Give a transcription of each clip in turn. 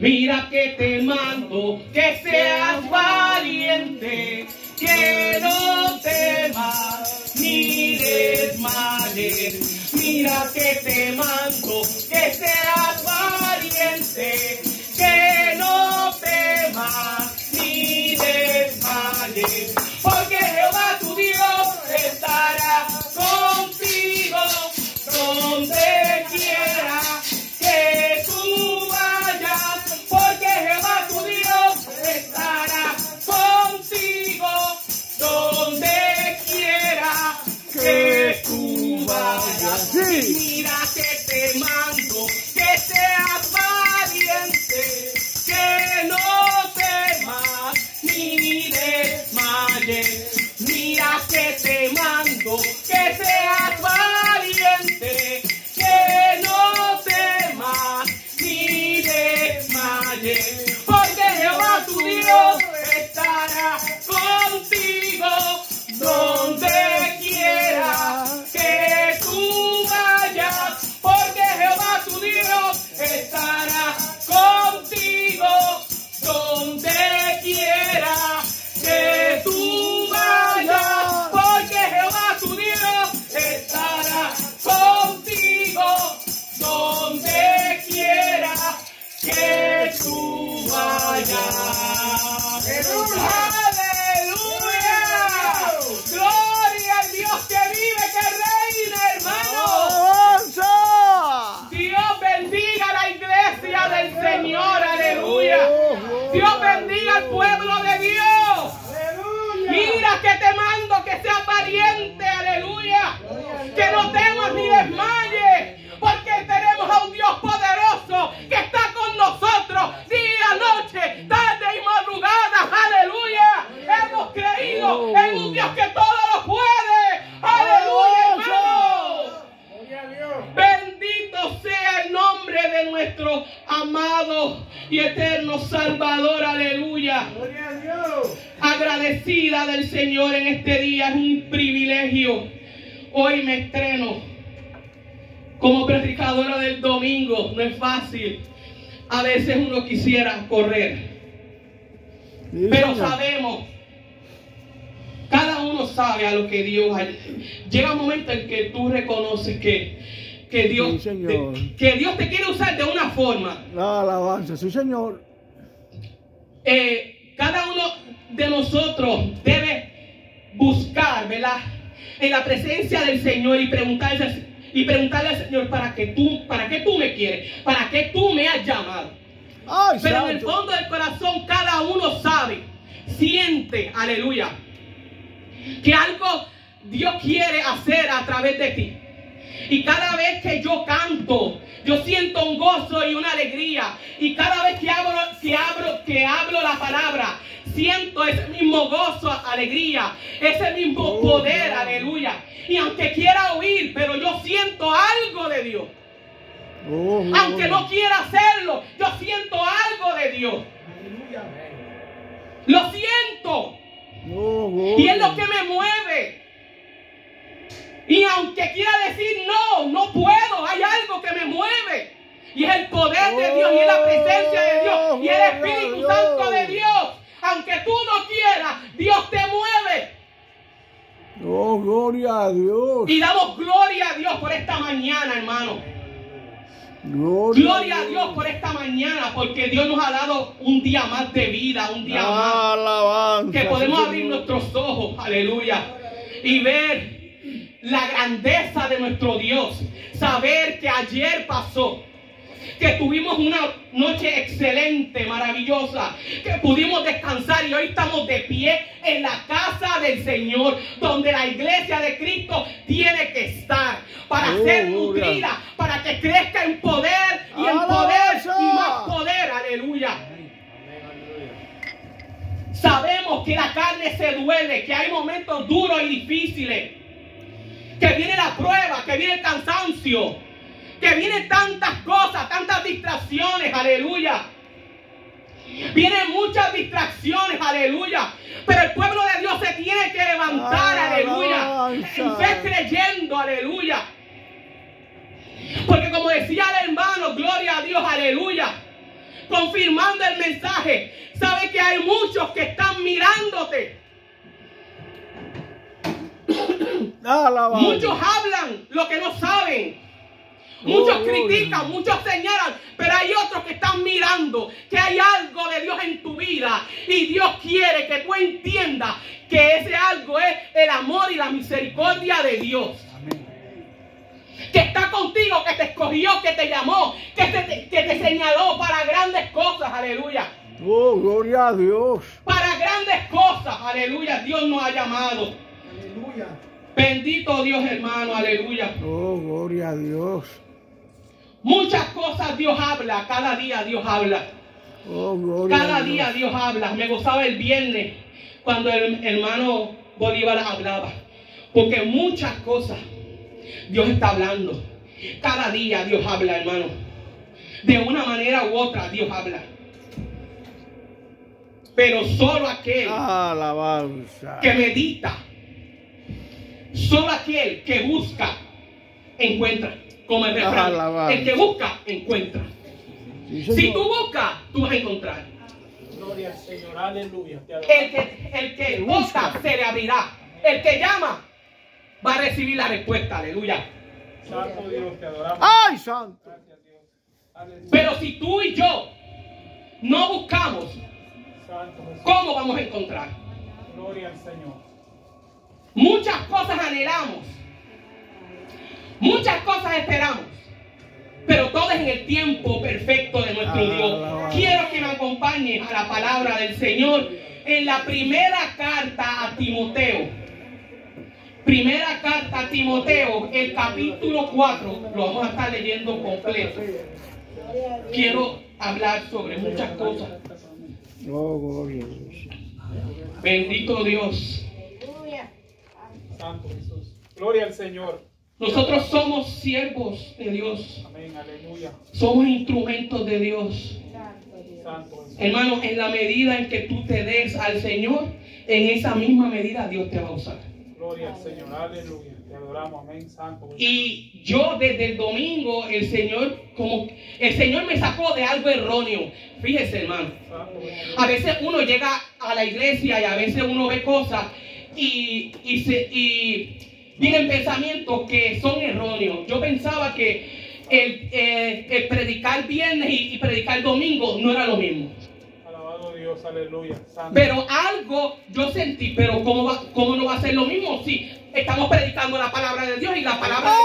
Mira que te mando que seas valiente, que no temas ni desmayes. Mira que te mando que seas valiente, que no temas ni desmayes. Te mando veces uno quisiera correr, pero sabemos, cada uno sabe a lo que Dios Llega un momento en que tú reconoces que, que, Dios, Sí, señor. te, que Dios te quiere usar de una forma. La alabanza, sí, señor. Eh, cada uno de nosotros debe buscar, ¿verdad? En la presencia del Señor y preguntarle, y preguntarle al Señor, ¿para qué tú, para qué tú me quieres? ¿Para qué tú me has llamado? ¡Ay, Pero en el fondo del corazón cada uno sabe, siente, aleluya, que algo Dios quiere hacer a través de ti. Y cada vez que yo canto, yo siento un gozo y una alegría. Y cada vez que hablo, que hablo, que hablo la palabra, siento ese mismo gozo, alegría, ese mismo Oh, poder, aleluya. Y aunque quiera huir, pero yo siento algo de Dios. Oh, Aunque no quiera hacerlo, yo siento algo de Dios. Lo siento. Oh. Y es lo que me mueve. Y aunque quiera decir no, no puedo, hay algo que me mueve. Y es el poder de Dios, y es la presencia de Dios, y el Espíritu Santo de Dios. Aunque tú no quieras, Dios te mueve. Oh, gloria a Dios. Y damos gloria a Dios por esta mañana, hermano. Gloria, Gloria a Dios por esta mañana, porque Dios nos ha dado un día más de vida, un día más. Alabanza. que podemos abrir nuestros ojos, aleluya, y ver la grandeza de nuestro Dios, saber que ayer pasó, que tuvimos una noche excelente, maravillosa, que pudimos descansar y hoy estamos de pie en la casa del Señor, donde la iglesia de Cristo tiene que estar para Oh, ser nutrida, para que crezca en poder y en poder y más poder, aleluya. Sabemos que la carne se duele, que hay momentos duros y difíciles, que viene la prueba, que viene el cansancio, que vienen tantas cosas, tantas distracciones, aleluya. Vienen muchas distracciones, aleluya. Pero el pueblo de Dios se tiene que levantar, aleluya. Alabanza. En fe creyendo, aleluya. Porque como decía el hermano, gloria a Dios, aleluya. confirmando el mensaje. Sabe que hay muchos que están mirándote. Muchos hablan lo que no saben. Muchos Oh, critican, muchos señalan, pero hay otros que están mirando que hay algo de Dios en tu vida y Dios quiere que tú entiendas que ese algo es el amor y la misericordia de Dios. Que está contigo, que te escogió, que te llamó, que te, que te señaló para grandes cosas, aleluya. Oh, gloria a Dios. Para grandes cosas, aleluya, Dios nos ha llamado. Bendito Dios hermano, aleluya. Oh, gloria a Dios. Muchas cosas Dios habla, cada día Dios habla. Oh, gloria Cada a Dios. día Dios habla. Me gozaba el viernes cuando el hermano Bolívar hablaba. Porque muchas cosas Dios está hablando. Cada día Dios habla, hermano. De una manera u otra Dios habla. Pero solo aquel Alabanza. que medita, solo aquel que busca, encuentra. Como el refrán. El que busca, encuentra. Sí, Si tú buscas, tú vas a encontrar. Gloria al Señor, aleluya. El que, el que busca se le abrirá. El que llama va a recibir la respuesta. Aleluya. Santo Dios, te adoramos. ¡Ay, santo! Gracias, Dios. Aleluya. Pero si tú y yo no buscamos, Santo. ¿cómo vamos a encontrar? Gloria al Señor. Muchas cosas anhelamos. Muchas cosas esperamos. Pero todo es en el tiempo perfecto de nuestro Dios. Alabado. Quiero que me acompañes a la palabra del Señor en la primera carta a Timoteo. Primera carta a Timoteo, el capítulo 4. Lo vamos a estar leyendo completo. Quiero hablar sobre muchas cosas. Oh, Dios. Bendito Dios. Santo Jesús. Gloria al Señor. Nosotros somos siervos de Dios. Amén, aleluya. Somos instrumentos de Dios. Santo Jesús. Hermano, en la medida en que tú te des al Señor, en esa misma medida Dios te va a usar. Gloria al Señor, aleluya. Te adoramos, amén, Santo. Y yo desde el domingo, el Señor, como el Señor me sacó de algo erróneo. Fíjese, hermano. Santo. A veces uno llega a la iglesia y a veces uno ve cosas y, y, se, y vienen pensamientos que son erróneos. Yo pensaba que el, eh, el predicar viernes y, y predicar domingo no era lo mismo. Alabado Dios, aleluya. Santo. Pero algo yo sentí, pero ¿cómo, va, ¿cómo no va a ser lo mismo si estamos predicando la palabra de Dios y la palabra de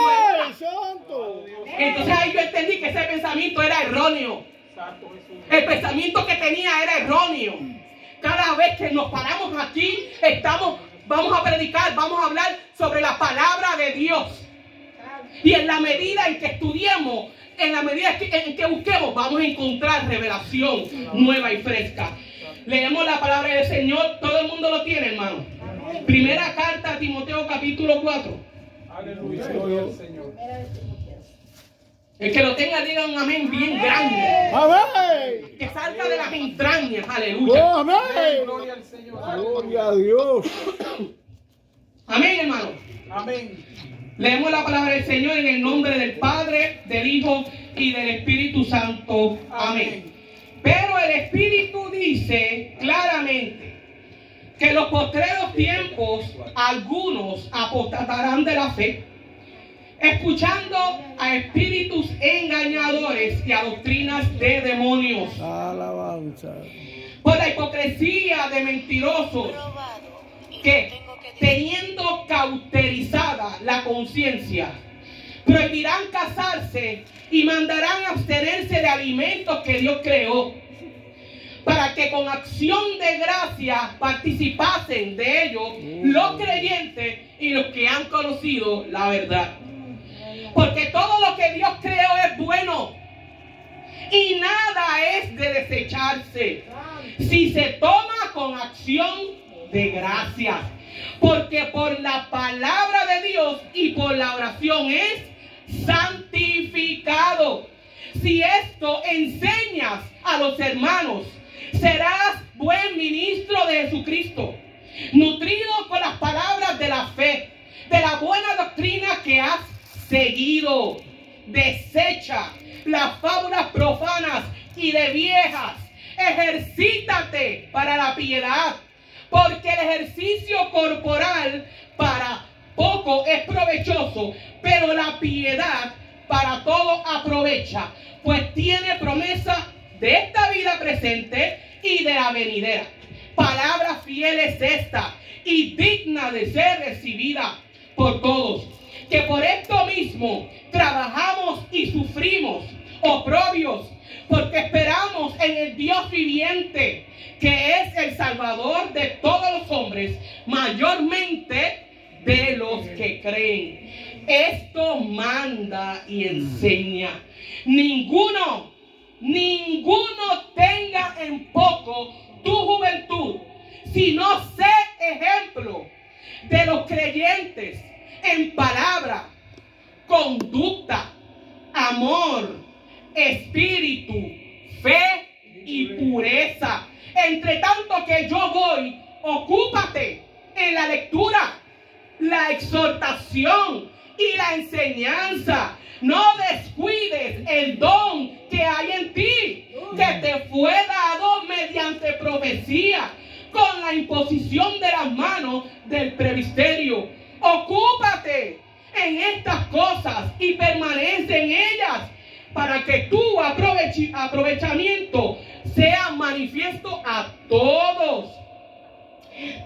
Dios. Entonces ahí yo entendí que ese pensamiento era erróneo. Santo Jesús. El pensamiento que tenía era erróneo. Cada vez que nos paramos aquí, estamos, vamos a predicar, vamos a hablar sobre la palabra de Dios. Y en la medida en que estudiemos, en la medida en que busquemos, vamos a encontrar revelación nueva y fresca. Leemos la palabra del Señor, todo el mundo lo tiene, hermano. Primera carta a Timoteo capítulo 4. Aleluya. Señor. El que lo tenga, diga un amén bien grande. ¡Amén! Que salga de las entrañas, ¡Oh, aleluya. amén! Gloria al Señor. ¡Gloria a Dios! Amén, hermano. Amén. Leemos la palabra del Señor en el nombre del Padre, del Hijo y del Espíritu Santo. Amén. Pero el Espíritu dice claramente que en los postreros tiempos algunos apostatarán de la fe, escuchando a espíritus engañadores y a doctrinas de demonios Alabanza. por la hipocresía de mentirosos que teniendo cauterizada la conciencia, prohibirán casarse y mandarán abstenerse de alimentos que Dios creó, para que con acción de gracia participasen de ellos los creyentes y los que han conocido la verdad. Porque todo lo que Dios creó es bueno y nada es de desecharse si se toma con acción de gracias. Porque por la palabra de Dios y por la oración es santificado. Si esto enseñas a los hermanos, serás buen ministro de Jesucristo, nutrido con las palabras de la fe, de la buena doctrina que has seguido. Desecha las fábulas profanas y de viejas, ejercítate para la piedad, porque el ejercicio corporal para poco es provechoso, pero la piedad para todo aprovecha, pues tiene promesa de esta vida presente y de la venidera. Palabra fiel es esta y digna de ser recibida por todos, que por esto mismo trabajamos y sufrimos oprobios, porque esperamos en el Dios viviente, que es el Salvador de todos los hombres, mayormente de los que creen. Esto manda y enseña. Ninguno, ninguno tenga en poco tu juventud, sino sé ejemplo de los creyentes en palabra, conducta, amor, espíritu, fe y pureza. Entre tanto que yo voy, ocúpate en la lectura, la exhortación y la enseñanza. No descuides el don que hay en ti, que te fue dado mediante profecía, con la imposición de las manos del previsterio. Ocúpate en estas cosas y permanece en ellas para que tu aprovechi- aprovechamiento sea manifiesto a todos.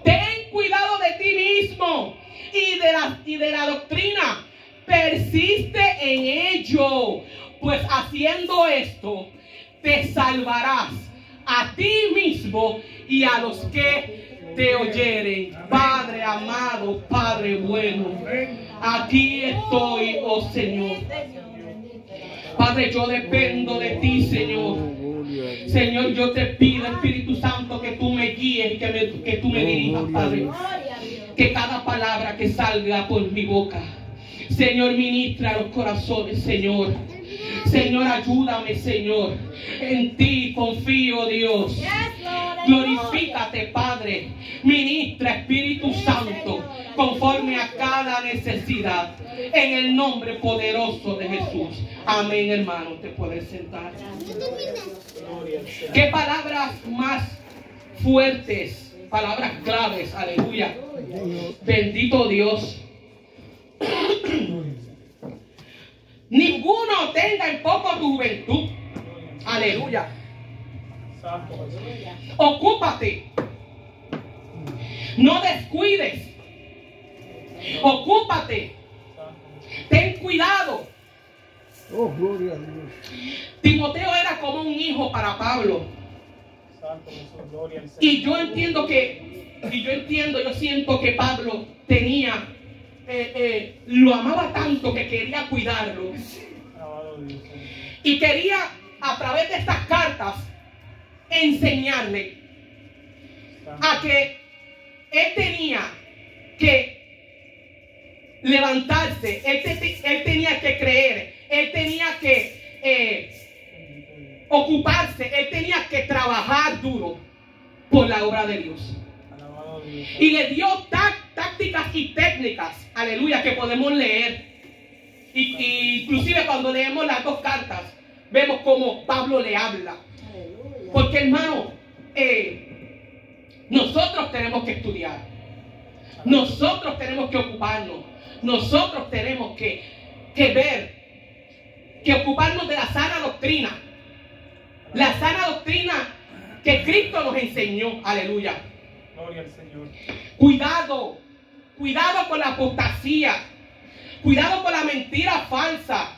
Ten cuidado de ti mismo y de la, y de la doctrina. Persiste en ello, pues haciendo esto te salvarás a ti mismo y a los que te oyeren. Padre amado, Padre bueno, aquí estoy, oh Señor. Padre, yo dependo de ti, Señor. Señor, yo te pido, Espíritu Santo, que tú me guíes y que, me- que tú me dirijas, Padre. Que cada palabra que salga por mi boca, Señor, ministra los corazones, Señor. Señor, ayúdame, Señor. En ti confío, Dios. Glorifícate, Padre. Ministra, Espíritu Santo, conforme a cada necesidad. En el nombre poderoso de Jesús. Amén, hermano. Te puedes sentar. ¿Qué palabras más fuertes? Palabras claves. Aleluya. Bendito Dios. Ninguno tenga en poco tu juventud. Aleluya. Ocúpate. No descuides. Ocúpate. Ten cuidado. Oh, gloria a Dios. Timoteo era como un hijo para Pablo. Y yo entiendo que, y yo entiendo, yo siento que Pablo tenía, eh, eh, lo amaba tanto que quería cuidarlo. Y quería, a través de estas cartas, enseñarle a que él tenía que levantarse, él, te- él tenía que creer, él tenía que eh, ocuparse, él tenía que trabajar duro por la obra de Dios. Y le dio tá- tácticas y técnicas, aleluya, que podemos leer. Y, y inclusive cuando leemos las dos cartas, vemos cómo Pablo le habla. Porque hermano, eh, nosotros tenemos que estudiar. Nosotros tenemos que ocuparnos. Nosotros tenemos que, que ver, que ocuparnos de la sana doctrina. La sana doctrina que Cristo nos enseñó. Aleluya. Gloria al Señor. Cuidado, cuidado con la apostasía, cuidado con la mentira falsa.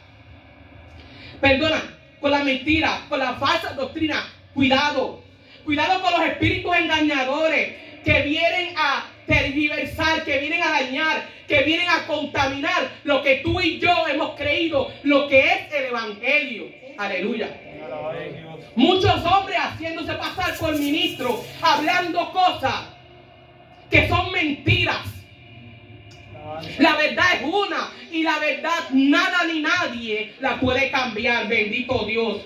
Perdona, con la mentira, con la falsa doctrina. Cuidado, cuidado con los espíritus engañadores que vienen a tergiversar, que vienen a dañar, que vienen a contaminar lo que tú y yo hemos creído, lo que es el Evangelio. Aleluya. Muchos hombres haciéndose pasar por ministros, hablando cosas que son mentiras. La verdad es una y la verdad nada ni nadie la puede cambiar, bendito Dios.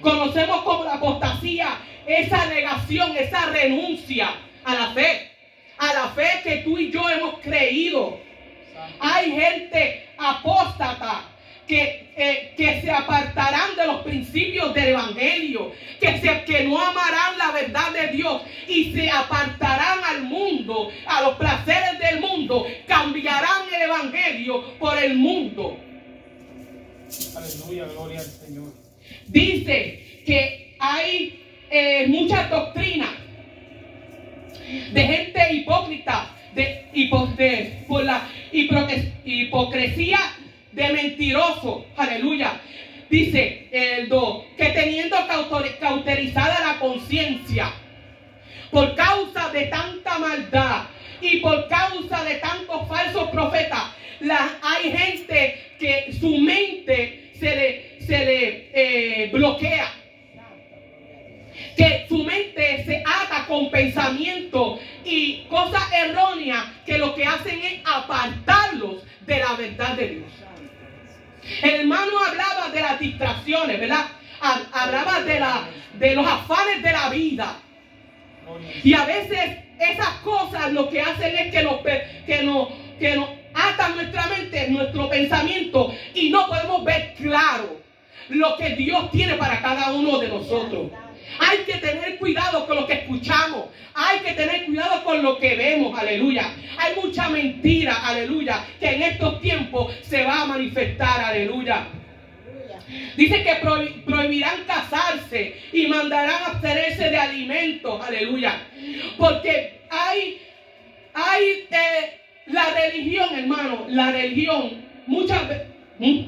Conocemos como la apostasía esa negación, esa renuncia a la fe, a la fe que tú y yo hemos creído. Hay gente apóstata que, eh, que se apartarán de los principios del Evangelio, que, se, que no amarán la verdad de Dios y se apartarán al mundo, a los placeres cambiarán el Evangelio por el mundo. Aleluya, gloria al Señor. Dice que hay eh, muchas doctrinas de gente hipócrita, de, hipo- de- por la hipocres- hipocresía de mentiroso. Aleluya. Dice el 2, que teniendo cauterizada la conciencia, por causa de tanta maldad y por causa de tantos falsos profetas, hay gente que su mente se le, se le eh, bloquea que su mente se ata con pensamientos y cosas erróneas que lo que hacen es apartarlos de la verdad de Dios. Hermano hablaba de las distracciones, ¿verdad? Ha- Hablaba de, la, de los afanes de la vida. Y a veces esas cosas lo que hacen es que nos, que nos, que nos atan nuestra mente, nuestro pensamiento y no podemos ver claro lo que Dios tiene para cada uno de nosotros. Hay que tener cuidado con lo que escuchamos. Hay que tener cuidado con lo que vemos. Aleluya. Hay mucha mentira. Aleluya. Que en estos tiempos se va a manifestar. Aleluya. Dice que prohi- prohibirán casarse y mandarán abstenerse de alimentos. Aleluya. Porque hay, hay eh, la religión, hermano. La religión muchas.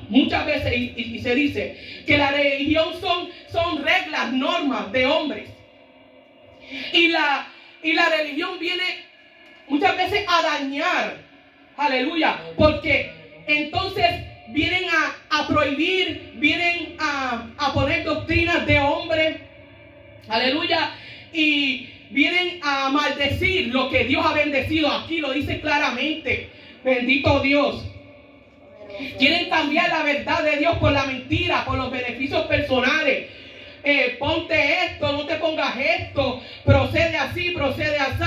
Muchas veces y- y se dice que la religión son, son reglas, normas de hombres. Y la, y la religión viene muchas veces a dañar. Aleluya. Porque entonces vienen a, a prohibir, vienen a, a poner doctrinas de hombre. Aleluya. Y vienen a maldecir lo que Dios ha bendecido. Aquí lo dice claramente. Bendito Dios. Quieren cambiar la verdad de Dios por la mentira, por los beneficios personales. Eh, ponte esto, no te pongas esto, procede así, procede así.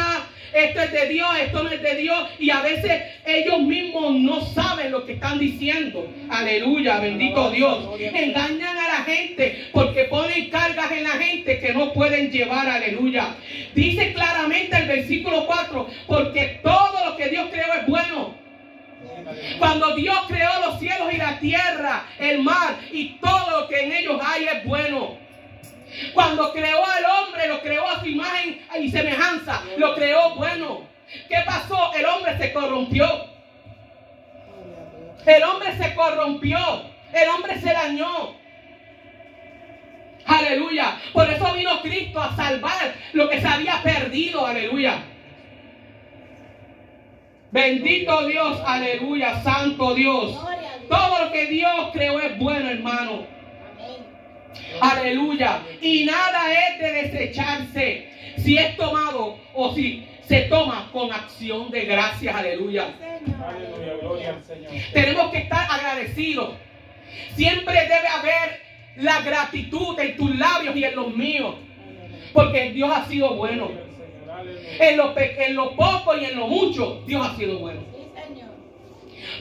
Esto es de Dios, esto no es de Dios. Y a veces ellos mismos no saben lo que están diciendo. Aleluya, bendito Dios. Engañan a la gente porque ponen cargas en la gente que no pueden llevar. Aleluya. Dice claramente el versículo 4, porque todo lo que Dios creó es bueno. Cuando Dios creó los cielos y la tierra, el mar y todo lo que en ellos hay es bueno. Cuando creó al hombre, lo creó a su imagen y semejanza, lo creó bueno. ¿Qué pasó? El hombre se corrompió. El hombre se corrompió. El hombre se dañó. Aleluya. Por eso vino Cristo a salvar lo que se había perdido. Aleluya. Bendito Dios, aleluya, santo Dios. Todo lo que Dios creó es bueno, hermano. Aleluya. Y nada es de desecharse si es tomado o si se toma con acción de gracias. Aleluya. Aleluya, gloria al Señor. Tenemos que estar agradecidos. Siempre debe haber la gratitud en tus labios y en los míos. Porque Dios ha sido bueno. En lo, en lo poco y en lo mucho, Dios ha sido bueno.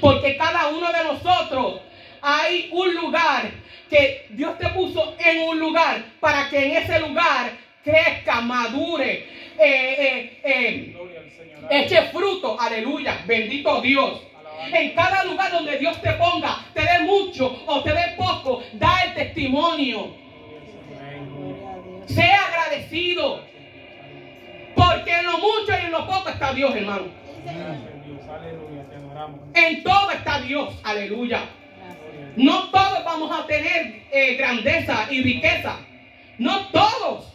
Porque cada uno de nosotros hay un lugar que Dios te puso en un lugar para que en ese lugar crezca, madure, eh, eh, eh, eche fruto. Aleluya. Bendito Dios. En cada lugar donde Dios te ponga, te dé mucho o te dé poco, da el testimonio. Sea agradecido. Porque en lo mucho y en lo poco está Dios, hermano. En todo está Dios. Aleluya. No todos vamos a tener eh, grandeza y riqueza. No todos.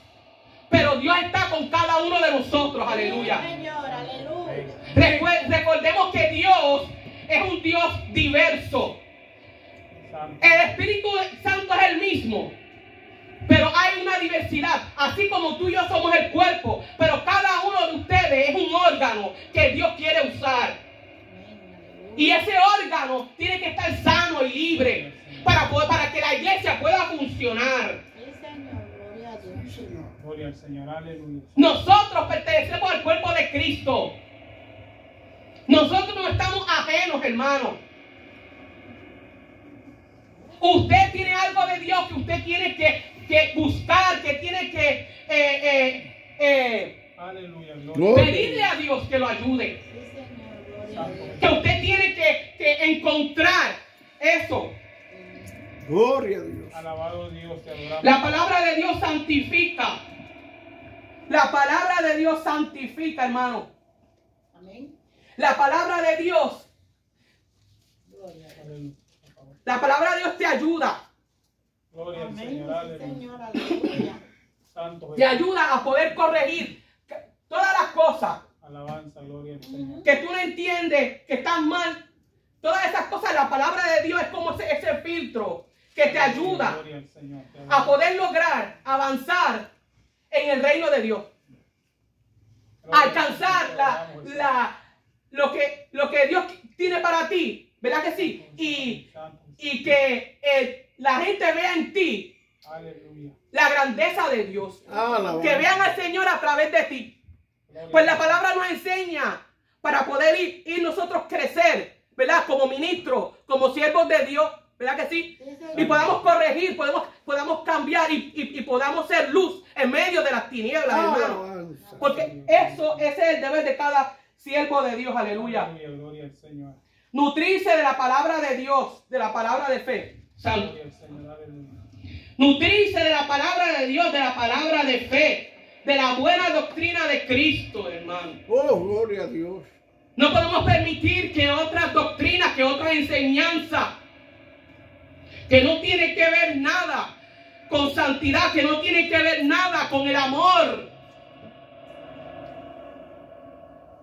Pero Dios está con cada uno de nosotros. Aleluya. Recordemos que Dios es un Dios diverso. El Espíritu Santo es el mismo. Pero hay una diversidad. Así como tú y yo somos el cuerpo. Pero cada uno de ustedes es un órgano que Dios quiere usar. Y ese órgano tiene que estar sano y libre para, poder- para que la iglesia pueda funcionar. Gloria al Señor. Aleluya. Nosotros pertenecemos al cuerpo de Cristo. Nosotros no estamos ajenos, hermano. Usted tiene algo de Dios que usted tiene que, que buscar, que tiene que eh, eh, eh, Aleluya. Pedirle a Dios que lo ayude. Que usted tiene que, que encontrar eso. Gloria a Dios. Alabado Dios, te adoramos. La palabra de Dios santifica. La palabra de Dios santifica, hermano. Amén. La palabra de Dios, Gloria a Dios. La palabra de Dios te ayuda. Gloria Amén. Señor. Te ayuda a poder corregir todas las cosas Alabanza, gloria al Señor. que tú no entiendes, que están mal. Todas esas cosas, la palabra de Dios es como ese, ese filtro que te ayuda Gloria al Señor. te a poder lograr avanzar en el reino de Dios. Alcanzar la, la, lo, que, lo que Dios tiene para ti, ¿verdad que sí? Y, y que eh, la gente vea en ti Aleluya. la grandeza de Dios. Que vean al Señor a través de ti. Pues la palabra nos enseña para poder ir, ir nosotros crecer, ¿verdad? Como ministros, como siervos de Dios, ¿verdad que sí? Y podamos corregir, podemos, podamos cambiar y, y- y podamos ser luz en medio de las tinieblas, hermano. Alabanza. Porque eso, ese es el deber de cada siervo de Dios, aleluya. Gloria al Señor. Nutrirse de la palabra de Dios, de la palabra de fe. Santo. Gloria al Señor. Aleluya. Nutrirse de la palabra de Dios, de la palabra de fe, de la buena doctrina de Cristo, hermano. Oh, gloria a Dios. No podemos permitir que otras doctrinas, que otras enseñanzas, que no tienen que ver nada con santidad, que no tienen que ver nada con el amor,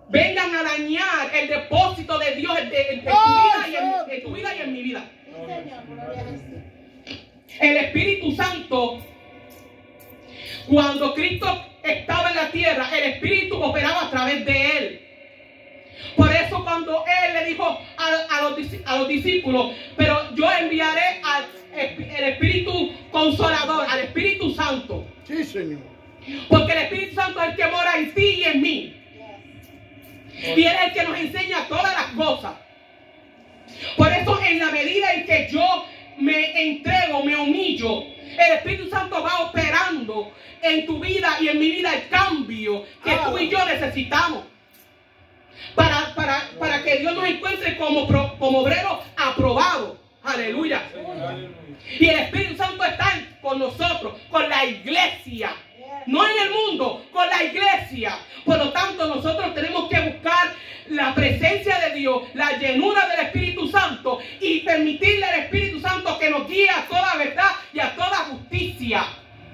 vengan a dañar el depósito de Dios en, en- en tu, vida y en, en tu vida y en mi vida. El Espíritu Santo, cuando Cristo estaba en la tierra, el Espíritu operaba a través de él. Por eso cuando él le dijo a, a los, a los discípulos, pero yo enviaré al el Espíritu Consolador, al Espíritu Santo. Sí, Señor. Porque el Espíritu Santo es el que mora en ti y en mí. Y Él es el que nos enseña todas las cosas. Por eso en la medida en que yo me entrego, me humillo, el Espíritu Santo va operando en tu vida y en mi vida el cambio que tú y yo necesitamos. Para, para, para que Dios nos encuentre como, como obrero aprobado. Aleluya. Y el Espíritu Santo está con nosotros, con la iglesia. No en el mundo, con la iglesia. Por lo tanto, nosotros tenemos que buscar la presencia de Dios, la llenura del Espíritu Santo y permitirle al Espíritu Santo que nos guíe a toda verdad y a toda justicia.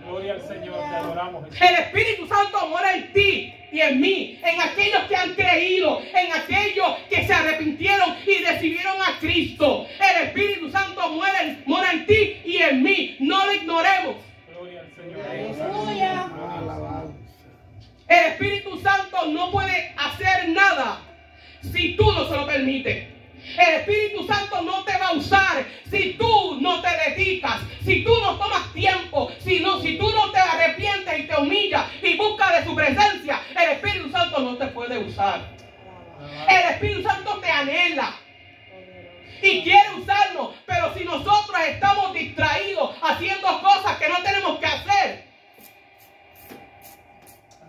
Gloria al Señor, te adoramos. Jesús. El Espíritu Santo mora en ti y en mí, en aquellos que han creído, en aquellos que se arrepintieron y recibieron a Cristo. El Espíritu Santo mora en, mora en ti y en mí. No lo ignoremos. Gloria al Señor. Aleluya. El Espíritu Santo no puede hacer nada si tú no se lo permites. El Espíritu Santo no te va a usar si tú no te dedicas, si tú no tomas tiempo, si, no, si tú no te arrepientes y te humillas y buscas de su presencia. El Espíritu Santo no te puede usar. El Espíritu Santo te anhela y quiere usarnos, pero si nosotros estamos distraídos haciendo cosas que no tenemos que hacer,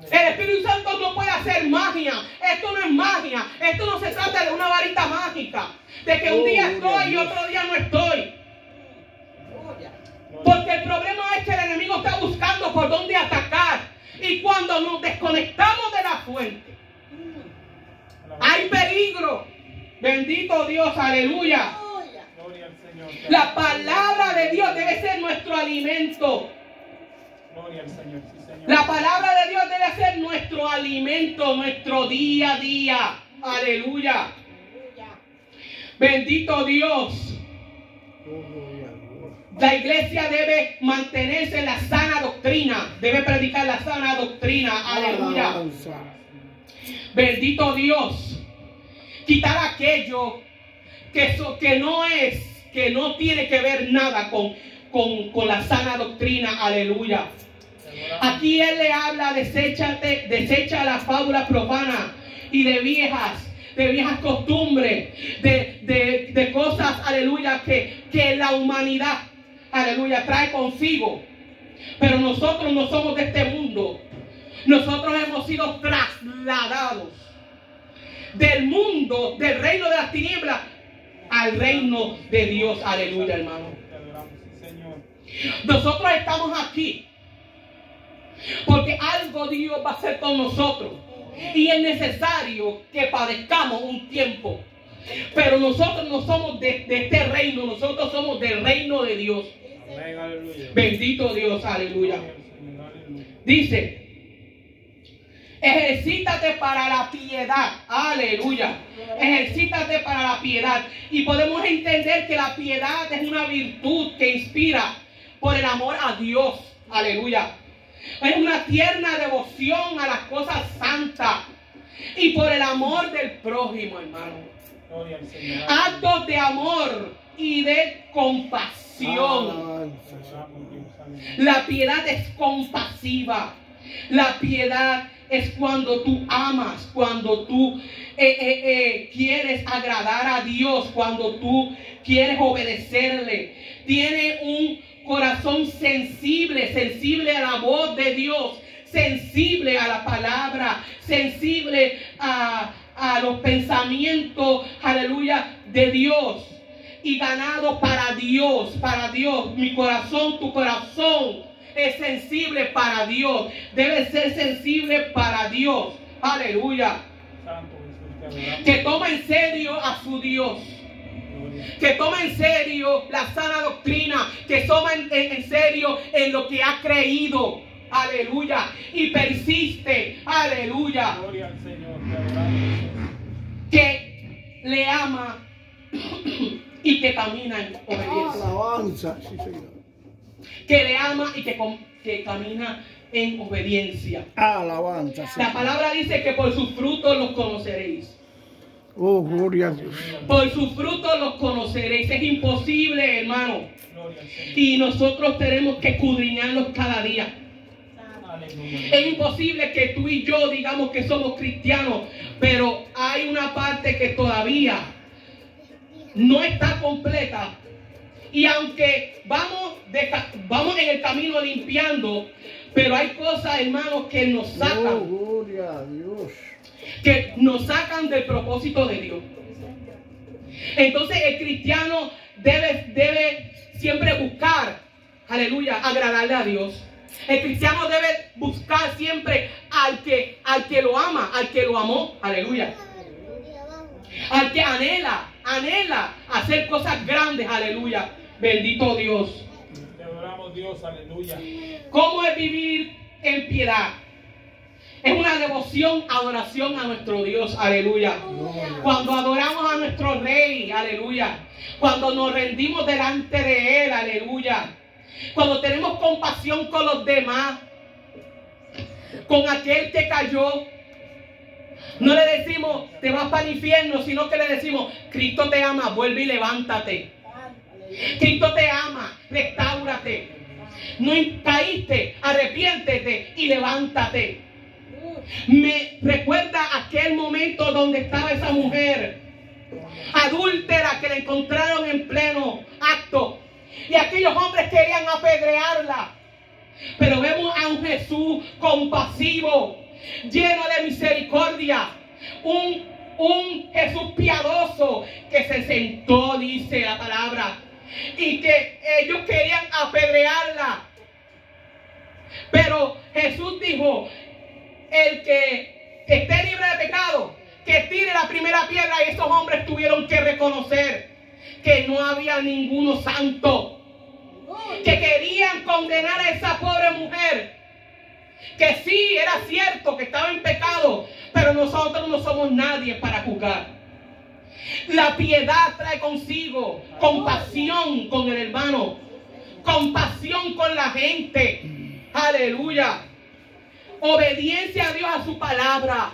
el Espíritu Santo no puede hacer magia. Esto no es magia. Esto no se trata de una varita mágica. De que un Oh, día a estoy y otro día no estoy. Porque el problema es que el enemigo está buscando por dónde atacar. Y cuando nos desconectamos de la fuente, hay peligro. Bendito Dios, aleluya. La palabra de Dios debe ser nuestro alimento. La palabra de Dios debe ser nuestro alimento, nuestro día a día. Aleluya. Bendito Dios. La iglesia debe mantenerse en la sana doctrina. Debe predicar la sana doctrina. Aleluya. Bendito Dios. Quitar aquello que, eso, que no es, que no tiene que ver nada con, con, con la sana doctrina. Aleluya. Aquí él le habla, deséchate, desecha la fábula profana y de viejas, de viejas costumbres, de, de- de cosas, aleluya, que, que la humanidad aleluya, trae consigo. Pero nosotros no somos de este mundo. Nosotros hemos sido trasladados del mundo, del reino de las tinieblas, al reino de Dios. Aleluya, hermano. Nosotros estamos aquí porque algo Dios va a hacer con nosotros. Y es necesario que padezcamos un tiempo. Pero nosotros no somos de, de este reino, nosotros somos del reino de Dios. Amén, aleluya. Bendito Dios, aleluya. Dice, ejercítate para la piedad, aleluya. Ejercítate para la piedad. Y podemos entender que la piedad es una virtud que inspira por el amor a Dios, aleluya. Es una tierna devoción a las cosas santas y por el amor del prójimo, hermano. Actos de amor y de compasión. Aleluya. La piedad es compasiva. La piedad es cuando tú amas, cuando tú eh, eh, eh, quieres agradar a Dios, cuando tú quieres obedecerle. Tiene un corazón sensible, sensible a la voz de Dios, sensible a la palabra, sensible a, a los pensamientos, aleluya, de Dios y ganado para Dios, para Dios. Mi corazón, tu corazón es sensible para Dios. Debe ser sensible para Dios. Aleluya. Que toma en serio a su Dios. Que toma en serio la sana doctrina. Que toma en, en- en serio en lo que ha creído. Aleluya. Y persiste. Aleluya. Gloria al Señor. Que le ama y que camina en obediencia. Alabanza, sí, Señor. que le ama y que, camina en obediencia. Alabanza, La palabra dice que por sus frutos los conoceréis. Oh, gloria a Dios. Por sus frutos los conoceréis. Es imposible, hermano. Y nosotros tenemos que escudriñarlos cada día. Es imposible que tú y yo digamos que somos cristianos, pero hay una parte que todavía no está completa. Y aunque vamos, de vamos en el camino limpiando, pero hay cosas, hermanos, que nos Oh, sacan, gloria a Dios. Que nos sacan del propósito de Dios. Entonces el cristiano debe, debe siempre buscar, aleluya, agradarle a Dios. El cristiano debe buscar siempre al que, al que lo ama, al que lo amó, aleluya. Al que anhela, anhela hacer cosas grandes, aleluya. Bendito Dios. Te adoramos, Dios, aleluya. ¿Cómo es vivir en piedad? Es una devoción, adoración a nuestro Dios, aleluya. Cuando adoramos a nuestro Rey, aleluya. Cuando nos rendimos delante de Él, aleluya. Cuando tenemos compasión con los demás, con aquel que cayó. No le decimos, te vas para el infierno, sino que le decimos, Cristo te ama, vuelve y levántate. Cristo te ama, restáurate. No caíste, arrepiéntete y levántate. Me recuerda aquel momento donde estaba esa mujer adúltera que la encontraron en pleno acto. Y aquellos hombres querían apedrearla. Pero vemos a un Jesús compasivo, lleno de misericordia. Un, un Jesús piadoso que se sentó, dice la palabra. Y que ellos querían apedrearla. Pero Jesús dijo, el que esté libre de pecado, que tire la primera piedra y esos hombres tuvieron que reconocer que no había ninguno santo, que querían condenar a esa pobre mujer, que sí, era cierto que estaba en pecado, pero nosotros no somos nadie para juzgar. La piedad trae consigo compasión con el hermano, compasión con la gente. Aleluya. Obediencia a Dios a su palabra.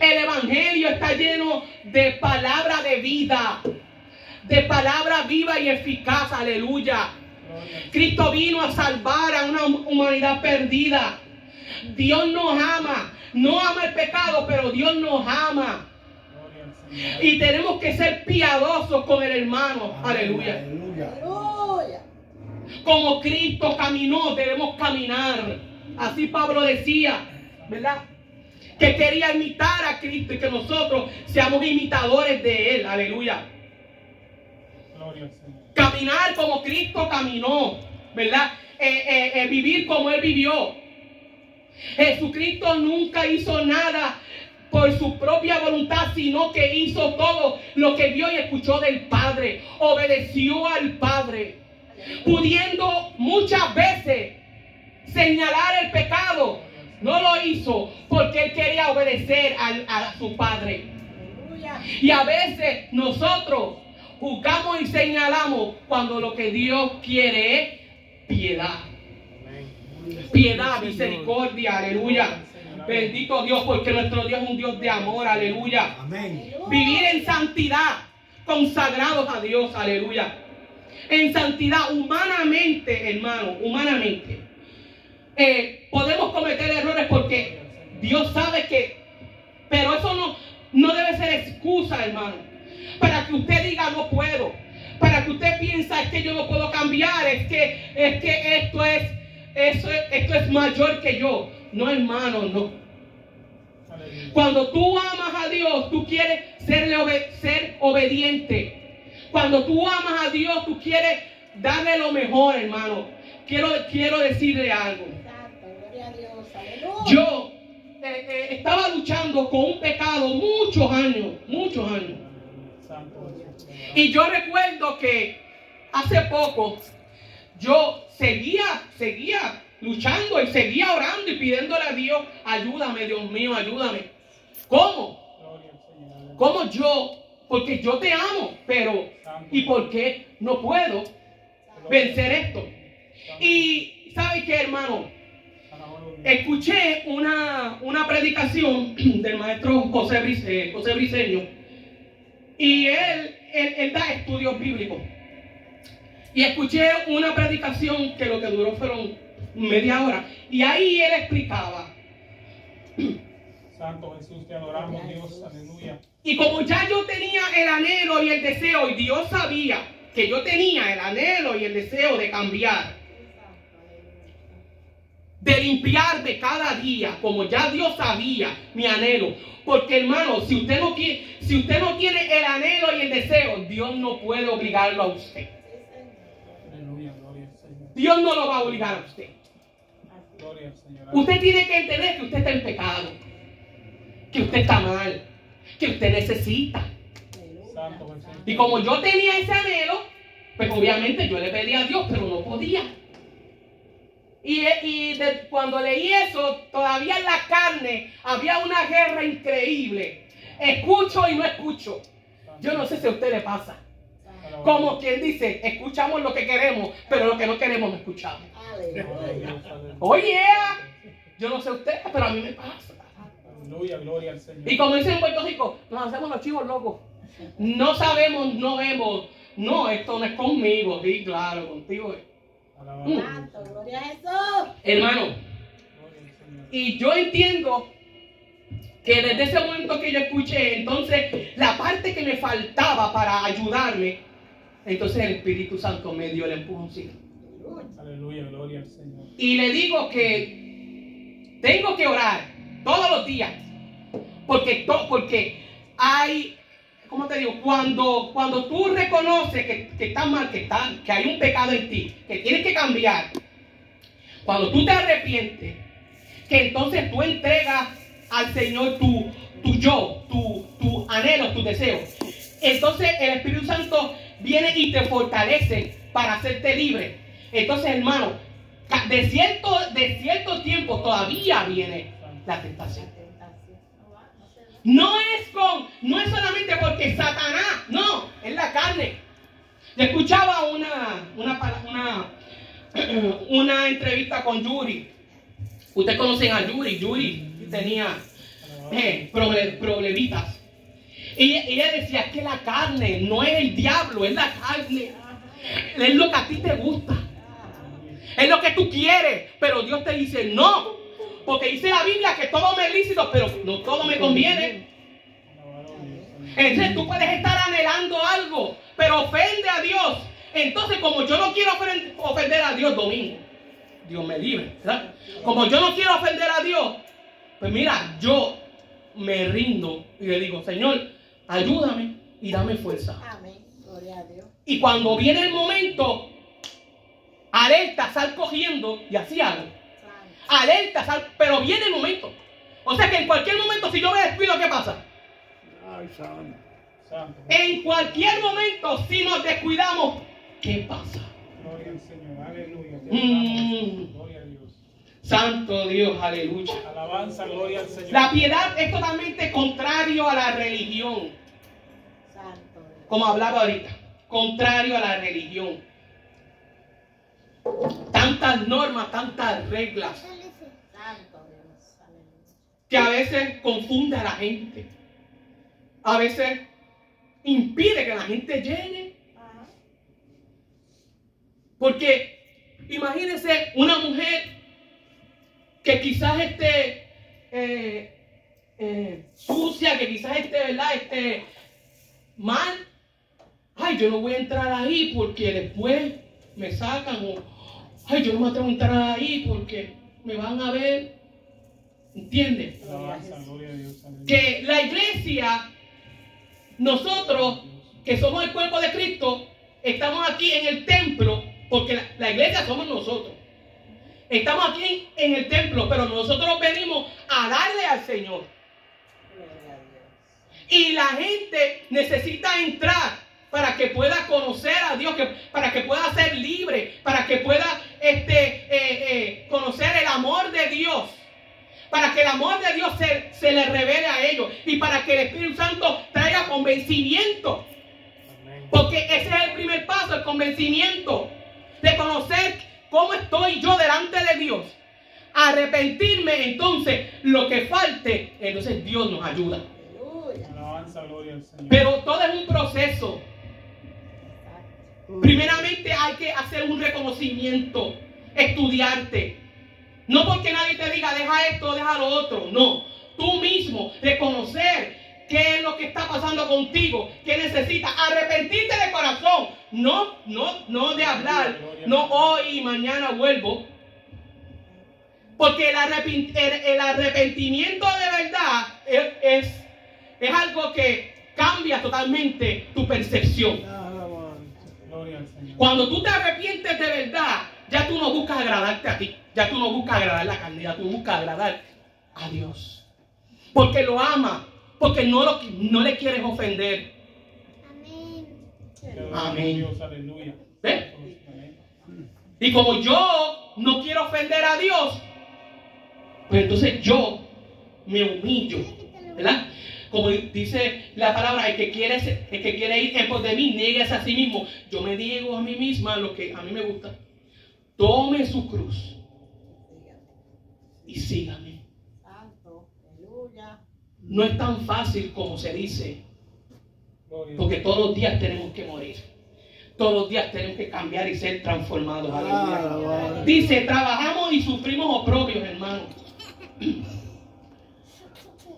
El Evangelio está lleno de palabra de vida, de palabra viva y eficaz. Aleluya. Cristo vino a salvar a una humanidad perdida. Dios nos ama. No ama el pecado, pero Dios nos ama. Y tenemos que ser piadosos con el hermano. Aleluya. Como Cristo caminó, debemos caminar. Así Pablo decía, ¿verdad? Que quería imitar a Cristo y que nosotros seamos imitadores de Él. Aleluya. Gloria al Señor. Caminar como Cristo caminó, ¿verdad? Eh, eh, eh, vivir como Él vivió. Jesucristo nunca hizo nada por su propia voluntad, sino que hizo todo lo que vio y escuchó del Padre. Obedeció al Padre. Pudiendo muchas veces señalar el pecado, no lo hizo porque Él quería obedecer a su Padre. Y a veces nosotros juzgamos y señalamos cuando lo que Dios quiere es piedad. Piedad, misericordia, aleluya. Bendito Dios, porque nuestro Dios es un Dios de amor, aleluya. Amén. Vivir en santidad, consagrados a Dios, aleluya. En santidad, humanamente, hermano, humanamente. Eh, podemos cometer errores porque Dios sabe que, pero eso no, no debe ser excusa, hermano, para que usted diga no puedo, para que usted piensa es que yo no puedo cambiar, es que, es que esto es, eso es- esto es mayor que yo. No, hermano, no. Cuando tú amas a Dios, tú quieres serle ser obediente. Cuando tú amas a Dios, tú quieres darle lo mejor, hermano. Quiero, quiero decirle algo. Yo eh, eh, estaba luchando con un pecado muchos años, muchos años. Y yo recuerdo que hace poco yo seguía, seguía luchando y seguía orando y pidiéndole a Dios, ayúdame, Dios mío, ayúdame. ¿Cómo? ¿Cómo yo? Porque yo te amo, pero ¿y por qué no puedo vencer esto? Y ¿sabe qué, hermano? Escuché una, una predicación del maestro José, Brice- José Briceño y él, él, él da estudios bíblicos. Y escuché una predicación que lo que duró fueron media hora. Y ahí él explicaba. Santo Jesús, te adoramos, Dios. Aleluya. Y como ya yo tenía el anhelo y el deseo, y Dios sabía que yo tenía el anhelo y el deseo de cambiar, de limpiarme cada día, como ya Dios sabía mi anhelo. Porque hermano, si usted no quiere, si usted no tiene el anhelo y el deseo, Dios no puede obligarlo a usted. Dios no lo va a obligar a usted. Usted tiene que entender que usted está en pecado, que usted está mal, que usted necesita. Y como yo tenía ese anhelo, pues obviamente yo le pedí a Dios, pero no podía. Y, y de- cuando leí eso, todavía en la carne había una guerra increíble. Escucho y no escucho. Yo no sé si a usted le pasa. Como quien dice, escuchamos lo que queremos, pero lo que no queremos no escuchamos. Oye, yo no sé usted, pero a mí me pasa. Aleluya. Gloria al Señor. Y como dicen en Puerto Rico, nos hacemos los chivos locos. No sabemos, no vemos. No, esto no es conmigo. Sí, claro, contigo es. Santo, gloria a Jesús. Hermano, Gloria al Señor. y yo entiendo que desde ese momento que yo escuché, entonces la parte que me faltaba para ayudarme, entonces el Espíritu Santo me dio el empujoncito. Aleluya. Gloria al Señor. Y le digo que tengo que orar todos los días. Porque, to- porque hay, ¿cómo te digo? Cuando, cuando tú reconoces que, que estás mal, que, está, que hay un pecado en ti, que tienes que cambiar, cuando tú te arrepientes, que entonces tú entregas al Señor tu, tu yo, tu, tu anhelo, tu deseo. Entonces el Espíritu Santo viene y te fortalece para hacerte libre. Entonces, hermano, de cierto, de cierto tiempo todavía viene la tentación. No es con, no es solamente porque Satanás, no, es la carne. Yo escuchaba una, una, una, una entrevista con Yuri. Ustedes conocen a Yuri, Yuri tenía eh, proble- problemitas. Y ella decía que la carne no es el diablo, es la carne. Es lo que a ti te gusta. Es lo que tú quieres. Pero Dios te dice no. Porque dice la Biblia que todo me es lícito, pero no todo me conviene. Entonces tú puedes estar anhelando algo, pero ofende a Dios. Entonces, como yo no quiero ofend- ofender a Dios domingo, Dios me libre, ¿verdad? Como yo no quiero ofender a Dios, pues mira, yo me rindo y le digo, Señor, ayúdame y dame fuerza. Amén. Gloria a Dios. Y cuando viene el momento, alerta, sal cogiendo y así hago. Alerta, sal, pero viene el momento. O sea que en cualquier momento, si yo me descuido, ¿qué pasa? Ay, santo. Santo. En cualquier momento, si nos descuidamos, ¿qué pasa? Gloria al Señor. Aleluya. Mm. adoramos. Gloria a Dios. Santo Dios, aleluya. Alabanza, gloria al Señor. La piedad es totalmente contrario a la religión, Santo Dios. como hablaba ahorita, contrario a la religión. Tantas normas, tantas reglas. Que a veces confunde a la gente. A veces impide que la gente llegue. Porque imagínense una mujer que quizás esté eh, eh, sucia, que quizás esté, ¿verdad? Esté mal. Ay, yo no voy a entrar ahí porque después me sacan. O, ay, yo no me atrevo a entrar ahí porque me van a ver. ¿Entiendes? Que la iglesia, nosotros que somos el cuerpo de Cristo, estamos aquí en el templo, porque la, iglesia somos nosotros. Estamos aquí en el templo, pero nosotros venimos a darle al Señor. Y la gente necesita entrar para que pueda conocer a Dios, que- para que pueda ser libre, para que pueda este, eh, eh, conocer el amor de Dios. Para que el amor de Dios se, se le revele a ellos. Y para que el Espíritu Santo traiga convencimiento. Porque ese es el primer paso, el convencimiento. De conocer cómo estoy yo delante de Dios. Arrepentirme, entonces, lo que falte, entonces Dios nos ayuda. Aleluya. Alabanza, gloria al Señor. Pero todo es un proceso. Primeramente hay que hacer un reconocimiento, estudiarte. No porque nadie te diga, deja esto, deja lo otro. No, tú mismo reconocer qué es lo que está pasando contigo, qué necesitas, arrepentirte de corazón. No, no, no de hablar, no hoy y mañana vuelvo. Porque el, arrepentimiento de verdad es, es, es algo que cambia totalmente tu percepción. Cuando tú te arrepientes de verdad, ya tú no buscas agradarte a ti, ya tú no buscas agradar la carne, ya tú buscas agradar a Dios. Porque lo ama, porque no, lo, no le quieres ofender. Amén. Amén. Y como yo no quiero ofender a Dios, pues entonces yo me humillo, ¿verdad? Como dice la palabra, el que quiere, el que quiere ir en pos de mí, niegues a sí mismo. Yo me digo a mí misma lo que a mí me gusta. Tome su cruz y sígame. Santo. Aleluya. No es tan fácil como se dice, porque todos los días tenemos que morir. Todos los días tenemos que cambiar y ser transformados. Aleluya. Alabanza. Dice, trabajamos y sufrimos oprobios, hermano.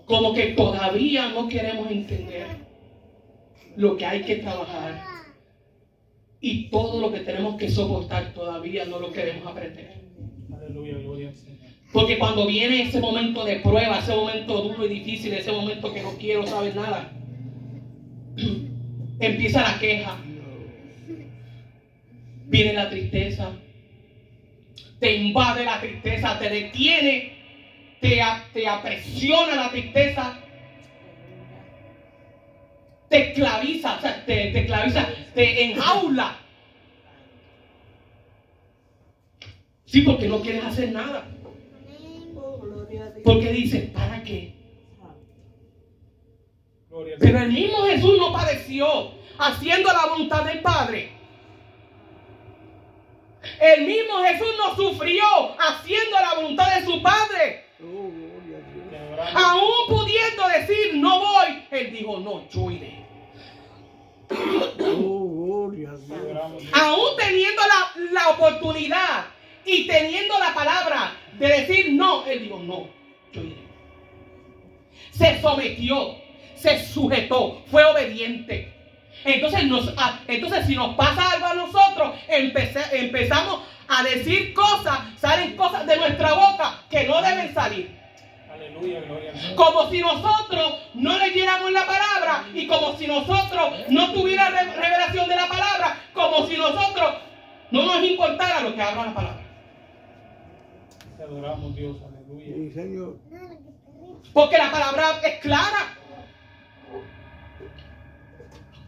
Como que todavía no queremos entender lo que hay que trabajar. Y todo lo que tenemos que soportar todavía no lo queremos aprender. Aleluya, gloria. Porque cuando viene ese momento de prueba, ese momento duro y difícil, ese momento que no quiero saber nada, empieza la queja, viene la tristeza, te invade la tristeza, te detiene, te, te apresiona la tristeza, te esclaviza, o sea, te, te esclaviza, te enjaula. Sí, porque no quieres hacer nada. Porque dices, ¿para qué? Pero el mismo Jesús no padeció haciendo la voluntad del Padre. El mismo Jesús no sufrió haciendo la voluntad de su Padre. Oh. Aún decir, no voy. Él dijo, no, yo iré. Oh. Aún teniendo la, la oportunidad y teniendo la palabra de decir no, él dijo, no, yo iré. Se sometió, se sujetó, fue obediente. Entonces, nos, entonces si nos pasa algo a nosotros, empece- empezamos a decir cosas, salen cosas de nuestra boca que no deben salir. Como si nosotros no leyéramos la palabra y como si nosotros no tuviera re- revelación de la palabra, como si nosotros no nos importara lo que habla la palabra. Te adoramos, Dios, aleluya. Sí, Señor. Porque la palabra es clara.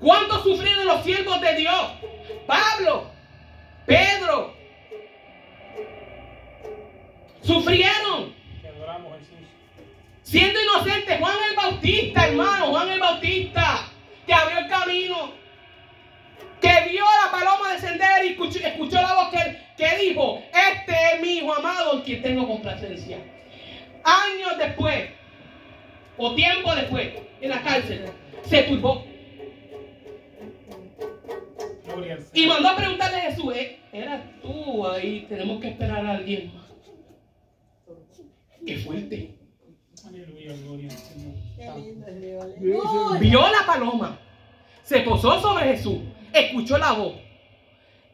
¿Cuánto sufrieron los siervos de Dios? Pablo, Pedro. Sufrieron. Siendo inocentes, Juan el Bautista, hermano, Juan el Bautista, que abrió el camino, que vio a la paloma descender y escuchó, escuchó la voz que, que dijo, este es mi hijo amado en quien tengo complacencia. Años después, o tiempo después, en la cárcel, se turbó y mandó a preguntarle a Jesús, "Eh, eras tú ahí, tenemos que esperar a alguien más. Qué fuerte. Aleluya, gloria al Señor. Vio la paloma, se posó sobre Jesús, escuchó la voz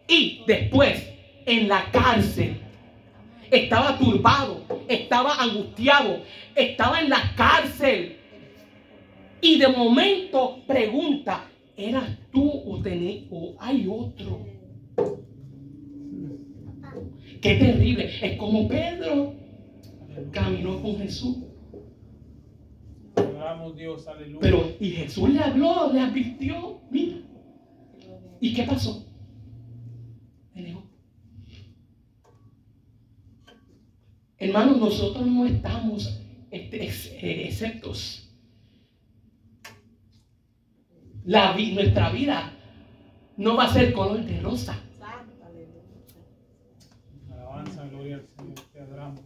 y después en la cárcel estaba turbado, estaba angustiado, estaba en la cárcel y de momento pregunta, ¿eras tú o, tené- o hay otro? Qué terrible, es como Pedro caminó con Jesús. Dios, aleluya. Pero, y Jesús le habló, le advirtió, mira, ¿y qué pasó? Le negó. Hermanos, nosotros no estamos este, eh, exceptos. La vi- nuestra vida no va a ser color de rosa. Alabanza, gloria al Señor. Te adoramos.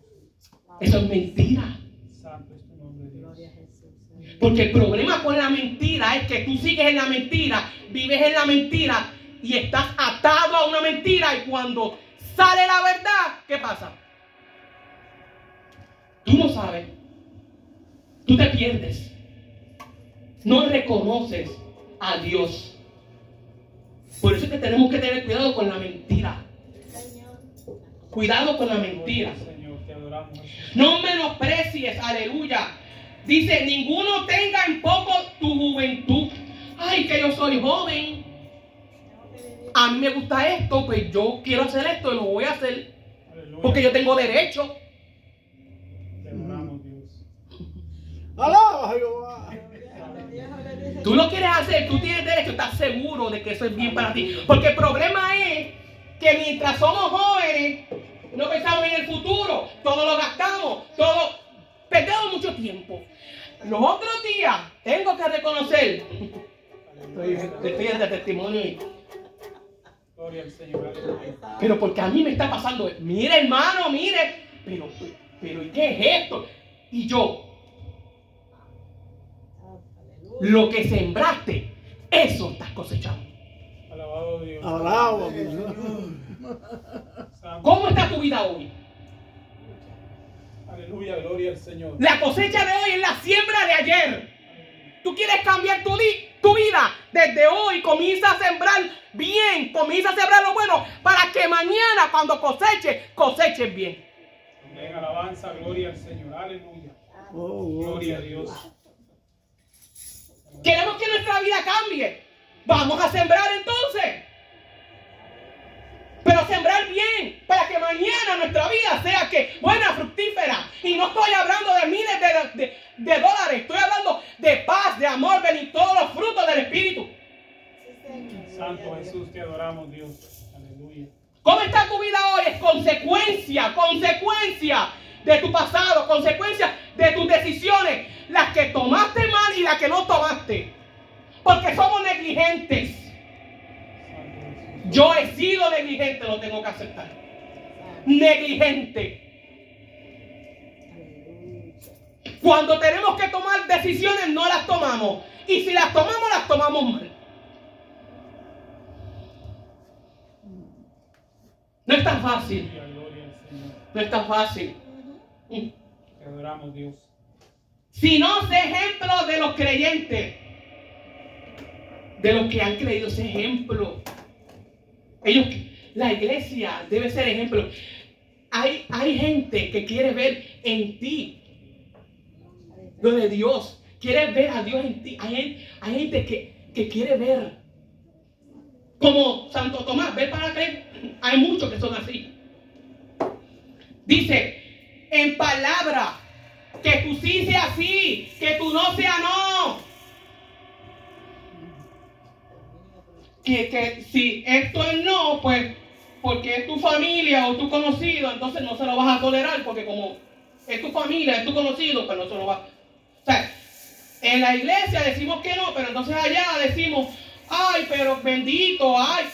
Eso es mentira. Santo es tu nombre, Gloria a Dios. Jesús. Porque el problema con la mentira es que tú sigues en la mentira, vives en la mentira y estás atado a una mentira y cuando sale la verdad, ¿qué pasa? Tú no sabes. Tú te pierdes. No reconoces a Dios. Por eso es que tenemos que tener cuidado con la mentira. Cuidado con la mentira. No menosprecies, aleluya. Dice, ninguno tenga en poco tu juventud. Ay, que yo soy joven. A mí me gusta esto, pues yo quiero hacer esto y lo voy a hacer Aleluya. porque yo tengo derecho. Alaba Jehová. Tú lo quieres hacer, tú tienes derecho, estás seguro de que eso es bien para ti. Porque el problema es que mientras somos jóvenes, no pensamos en el futuro, todo lo gastamos, todo, perdemos mucho tiempo. Los otros días, tengo que reconocer, estoy, estoy de testimonio y Gloria al Señor, aleluya. Pero porque a mí me está pasando, mire hermano, mire, pero, pero ¿y qué es esto? Y yo, lo que sembraste, eso estás cosechando. Alabado Dios. Alaba, mi Señor. Santo. ¿Cómo está tu vida hoy? Aleluya, gloria al Señor. La cosecha de hoy es la siembra de ayer. Tú quieres cambiar tu, di- tu vida desde hoy. Comienza a sembrar bien. Comienza a sembrar lo bueno para que mañana cuando coseches, coseches bien. Amén, alabanza, gloria al Señor. Aleluya. Oh, Gloria gloria a Dios. Queremos que nuestra vida cambie. Vamos a sembrar entonces. Pero sembrar bien para que mañana nuestra vida sea que buena, fructífera. Y no estoy hablando de miles de, de- de dólares. Estoy hablando de paz, de amor, de todos los frutos del Espíritu. Santo Jesús, te adoramos, Dios. Aleluya. ¿Cómo está tu vida hoy? Es consecuencia, consecuencia de tu pasado, consecuencia de tus decisiones, las que tomaste mal y las que no tomaste. Porque somos negligentes. Yo he sido negligente, lo tengo que aceptar. Negligente. Cuando tenemos que tomar decisiones, no las tomamos. Y si las tomamos, las tomamos mal. No es tan fácil. No es tan fácil. Dios. Si no sé ejemplo de los creyentes. de los que han creído ese ejemplo. Ellos, la iglesia debe ser ejemplo. Hay, hay gente que quiere ver en ti lo de Dios. Quiere ver a Dios en ti. Hay, hay gente que, que quiere ver. Como Santo Tomás, ver para creer. Hay muchos que son así. Dice, en palabra, que tú sí sea sí, que tú no sea no. Que, que si esto es no, pues porque es tu familia o tu conocido, entonces no se lo vas a tolerar, porque como es tu familia, es tu conocido, pues no se lo vas. O sea, en la iglesia decimos que no, pero entonces allá decimos, ay, pero bendito, ay,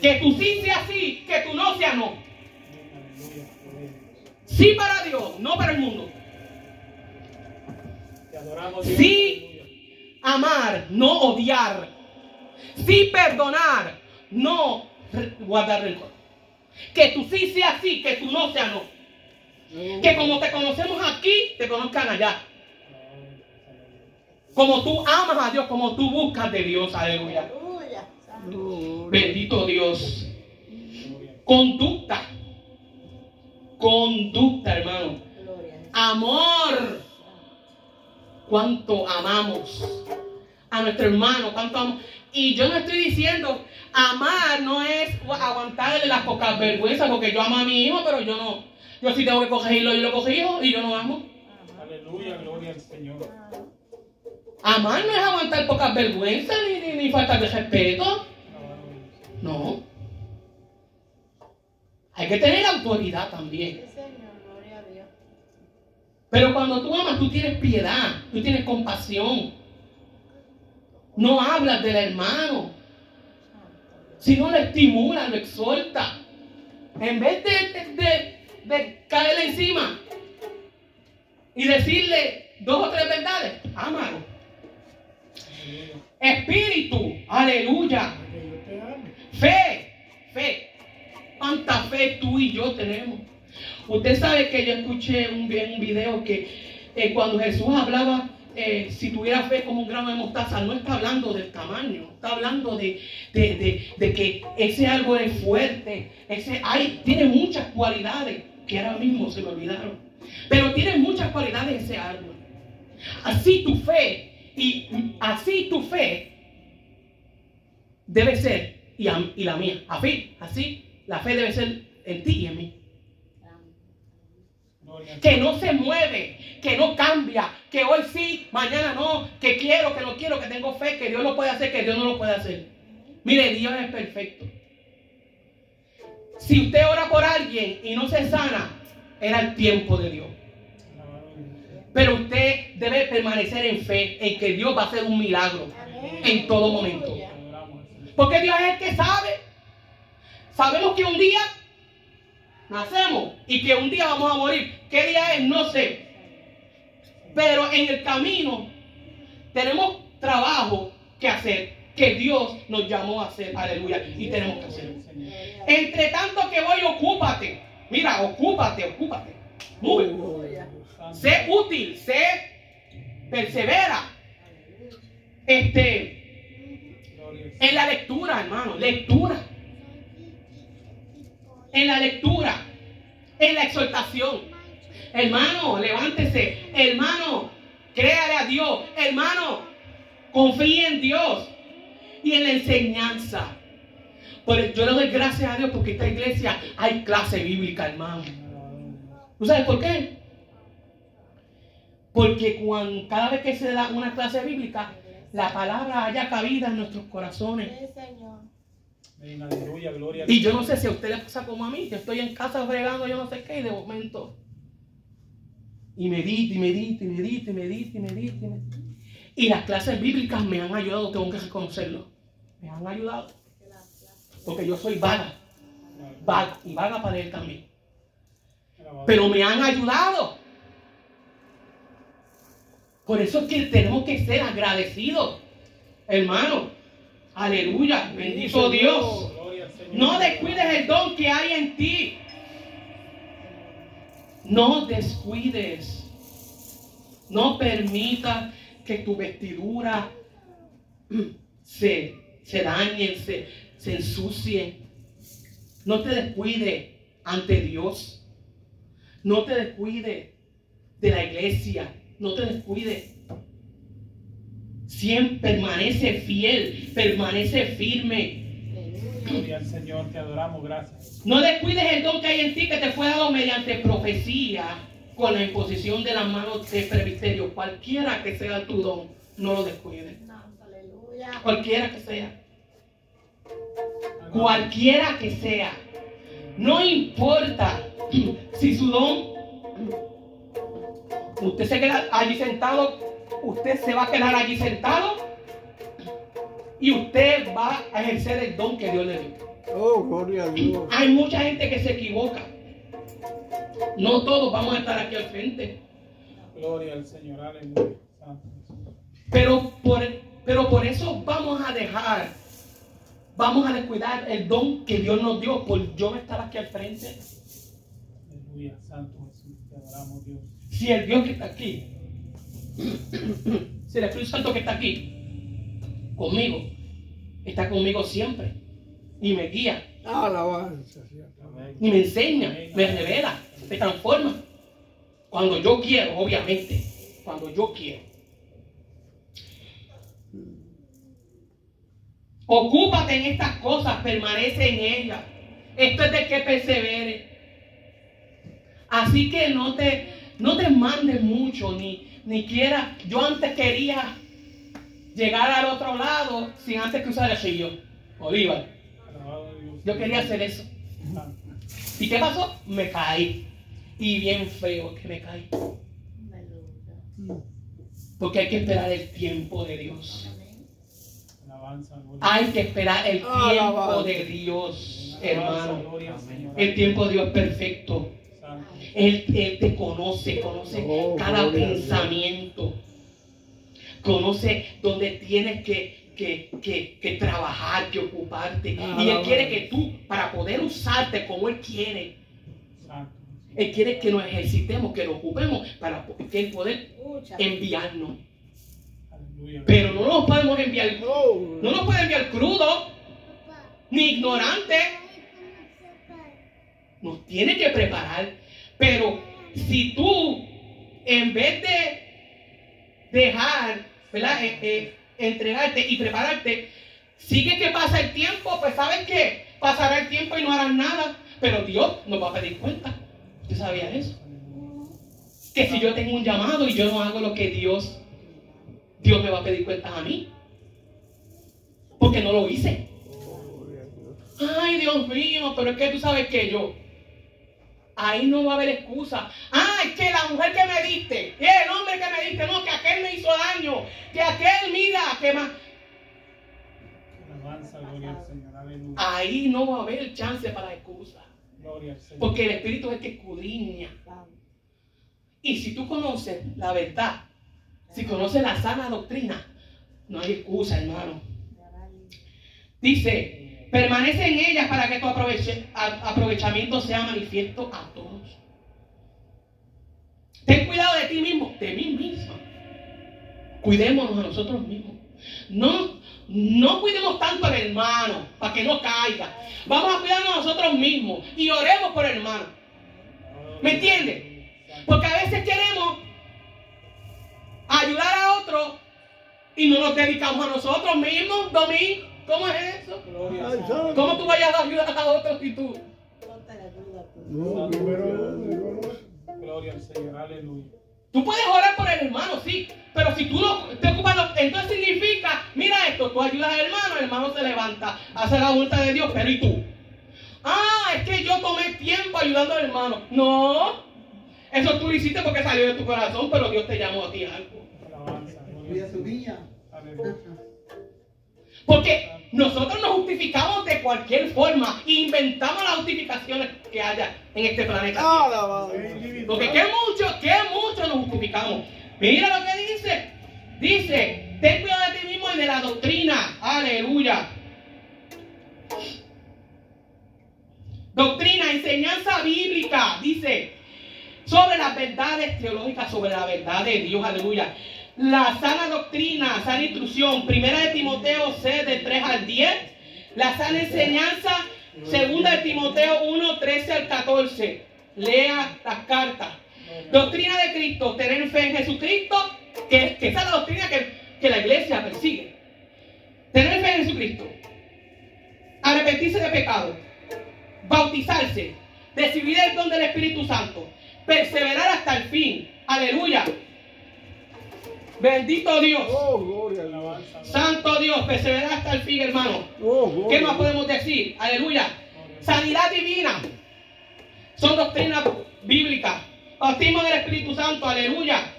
que tú sí sea sí, que tú no sea no. Sí para Dios, no para el mundo. Te adoramos, Dios. Sí. Amar, no odiar. Sí perdonar, no guardar rencor. Que tú sí sea sí, que tú no sea no. Que como te conocemos aquí, te conozcan allá. Como tú amas a Dios, como tú buscas de Dios, aleluya. Bendito Dios. Conducta. Conducta, hermano. Amor. Cuánto amamos a nuestro hermano, cuánto amamos. Y yo no estoy diciendo, amar no es aguantarle las pocas vergüenzas, porque yo amo a mi hijo, pero yo no. Yo sí tengo que cogerlo y lo cogido y yo no amo. Aleluya. Gloria al Señor. Amar no es aguantar pocas vergüenzas ni, ni, ni falta de respeto. No. Hay que tener autoridad también. Sí, Señor. Gloria a Dios. Pero cuando tú amas, tú tienes piedad, tú tienes compasión. No hablas del hermano, sino lo estimula, lo exhorta. En vez de, de, de- caerle encima y decirle dos o tres verdades, ámalo. Espíritu, aleluya. Fe, fe. ¿Cuánta fe tú y yo tenemos? Usted sabe que yo escuché un, un video que eh, cuando Jesús hablaba, eh, si tuviera fe como un grano de mostaza, no está hablando del tamaño, está hablando de, de- de- que ese árbol es fuerte, ese, hay, tiene muchas cualidades que ahora mismo se me olvidaron, pero tiene muchas cualidades ese árbol. Así tu fe, y así tu fe debe ser, y, a- y la mía, así, así, la fe debe ser en ti y en mí. Que no se mueve, que no cambia, que hoy sí, mañana no, que quiero, que no quiero, que tengo fe, que Dios lo puede hacer, que Dios no lo puede hacer. Mire, Dios es perfecto. Si usted ora por alguien y no se sana, era el tiempo de Dios. Pero usted debe permanecer en fe, en que Dios va a hacer un milagro en todo momento. Porque Dios es el que sabe. Sabemos que un día nacemos y que un día vamos a morir. ¿Qué día es? No sé. Pero en el camino tenemos trabajo que hacer, que Dios nos llamó a hacer. Aleluya. Y tenemos que hacerlo. Entre tanto que voy, ocúpate. Mira, ocúpate, ocúpate. Santo. Sé útil, sé persevera. Este, en la lectura, hermano, lectura. En la lectura, en la exhortación. Hermano, levántese. Hermano, créale a Dios. Hermano, confíe en Dios. Y en la enseñanza. Por- yo le doy gracias a Dios porque esta iglesia hay clase bíblica, hermano. ¿Tú sabes por qué? Porque cuando, cada vez que se da una clase bíblica, la palabra haya cabida en nuestros corazones. Sí, Señor. Aleluya. Gloria Y yo no sé si a usted le pasa como a mí, que estoy en casa fregando yo no sé qué, y de momento. Y medito, y medito, y medito, y medito, y medito, y medito. Y las clases bíblicas me han ayudado, tengo que reconocerlo. Me han ayudado. Porque yo soy vaga, vaga, y vaga para él también. Pero me han ayudado. Por eso es que tenemos que ser agradecidos, hermano. Aleluya, bendito Dios. No descuides el don que hay en ti. No descuides. No permita que tu vestidura se, se dañen, se, se ensucien. No te descuide ante Dios. No te descuide de la iglesia. No te descuide. Siempre permanece fiel, permanece firme. Gloria al Señor, te adoramos, gracias. No descuides el don que hay en ti que te fue dado mediante profecía con la imposición de las manos de presbiterio. Cualquiera que sea tu don, no lo descuides. Cualquiera que sea. Cualquiera que sea. No importa si su don, usted se queda allí sentado, usted se va a quedar allí sentado y usted va a ejercer el don que Dios le dio. Oh, gloria a Dios. Hay mucha gente que se equivoca. No todos vamos a estar aquí al frente. Gloria al Señor, aleluya. Pero por, pero por eso vamos a dejar, vamos a descuidar el don que Dios nos dio por yo estar aquí al frente. Aleluya, Santo Jesús, te adoramos, Dios. Si el Dios que está aquí, si el Espíritu Santo que está aquí conmigo, está conmigo siempre y me guía y me enseña, me revela, me transforma. Cuando yo quiero, obviamente, cuando yo quiero. Ocúpate en estas cosas, permanece en ellas. Esto es de que persevere. Así que no te, no te mandes mucho, ni, ni quieras. Yo antes quería llegar al otro lado sin antes cruzar el río. Olivar. Alabado Dios. Yo quería hacer eso. ¿Y qué pasó? Me caí. Y bien feo que me caí. Porque hay que esperar el tiempo de Dios. Hay que esperar el tiempo de Dios, hermano. El tiempo de Dios perfecto. Él, Él te conoce, conoce Oh, cada gloria pensamiento. Conoce donde tienes que, que, que, que trabajar, que ocuparte. Y Él quiere que tú, para poder usarte como Él quiere. Él quiere que nos ejercitemos, que nos ocupemos para que Él poder enviarnos. Pero no nos podemos enviar, no nos puede enviar crudo, ni ignorante. Nos tiene que preparar. Pero si tú, en vez de dejar, ¿verdad? Eh, eh, entregarte y prepararte, sigue que pasa el tiempo, pues ¿sabes qué? Pasará el tiempo y no harás nada. Pero Dios nos va a pedir cuenta. ¿Tú sabías eso? Que si yo tengo un llamado y yo no hago lo que Dios, Dios me va a pedir cuentas a mí. Porque no lo hice. Ay, Dios mío, pero es que tú sabes que yo. Ahí no va a haber excusa. Ah, es que la mujer que me diste, que el hombre que me diste, no, que aquel me hizo daño, que aquel, mira, que más. Alabanza, gloria al Señor. Aleluya. Ahí no va a haber chance para excusa. Gloria al Señor. Porque el Espíritu es el que escudriña. Y si tú conoces la verdad, si conoces la sana doctrina, no hay excusa, hermano. Dice, permanece en ellas para que tu aprovechamiento sea manifiesto a todos. Ten cuidado de ti mismo, de mí mismo. Cuidémonos a nosotros mismos. No, no cuidemos tanto al hermano para que no caiga. Vamos a cuidarnos a nosotros mismos y oremos por el hermano. ¿Me entiendes? Porque a veces queremos ayudar a otro y no nos dedicamos a nosotros mismos. Domingo, ¿cómo es eso? ¿Cómo tú vayas a ayudar a otros y tú? Tú. No, primero, Gloria al Señor. Aleluya. Tú puedes orar por el hermano, sí, pero si tú no te ocupas, lo- entonces significa, mira esto, tú ayudas al hermano, el hermano se levanta, hace la voluntad de Dios, pero ¿y tú? Ah, es que yo tomé tiempo ayudando al hermano. No, eso tú lo hiciste porque salió de tu corazón, pero Dios te llamó a ti a algo. Alabanza. Al su viña. Aleluya. Porque nosotros nos justificamos de cualquier forma e inventamos las justificaciones que haya en este planeta. Porque que mucho, que mucho nos justificamos. Mira lo que dice. Dice, ten cuidado de ti mismo y de la doctrina. Aleluya. Doctrina, enseñanza bíblica. Dice, sobre las verdades teológicas, sobre la verdad de Dios. Aleluya. La sana doctrina, sana instrucción. Primera de Timoteo 6, del 3 al 10. La sana enseñanza, segunda de Timoteo 1, 13 al 14. Lea las cartas. Doctrina de Cristo, tener fe en Jesucristo, que, que esa es la doctrina que, que la iglesia persigue. Tener fe en Jesucristo. Arrepentirse de pecado. Bautizarse. Recibir el don del Espíritu Santo. Perseverar hasta el fin. Aleluya. Bendito Dios. Oh, gloria. Alabanza. Santo Dios. Perseverar hasta el fin, hermano. Oh, gloria ¿Qué más podemos decir? Aleluya. Sanidad divina. Son doctrinas bíblicas. Bautismo del Espíritu Santo. Aleluya.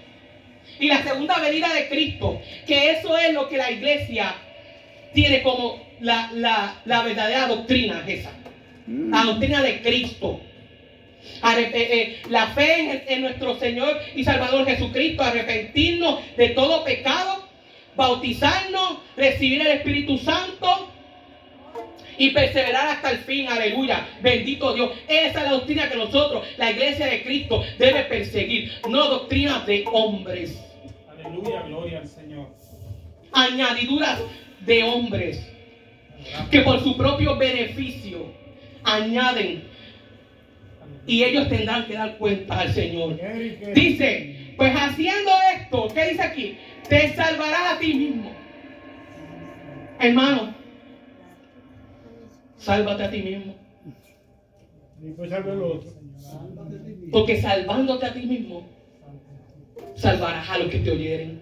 Y la segunda venida de Cristo. Que eso es lo que la iglesia tiene como la, la- la verdadera doctrina es esa. La doctrina de Cristo. Eh, eh, la fe en, en nuestro Señor y Salvador Jesucristo, arrepentirnos de todo pecado, bautizarnos, recibir el Espíritu Santo y perseverar hasta el fin. Aleluya. Bendito Dios. Esa es la doctrina que nosotros, la iglesia de Cristo, debe perseguir. No doctrinas de hombres. Aleluya, gloria al Señor. Añadiduras de hombres que por su propio beneficio añaden y ellos tendrán que dar cuenta al Señor. Dice, pues haciendo esto, ¿qué dice aquí? Te salvarás a ti mismo. Hermano, sálvate a ti mismo. Pues. Porque salvándote a ti mismo, salvarás a los que te oyeren.